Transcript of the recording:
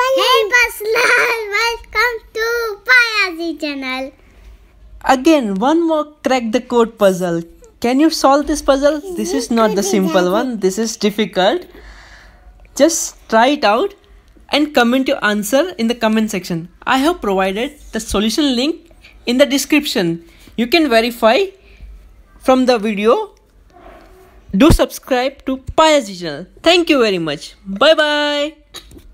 Hey personal, welcome to Payazee channel. Again, one more crack the code puzzle. Can you solve this puzzle? This is not the simple one. This is difficult. Just try it out and comment your answer in the comment section. I have provided the solution link in the description. You can verify from the video. Do subscribe to Payazee channel. Thank you very much. Bye bye.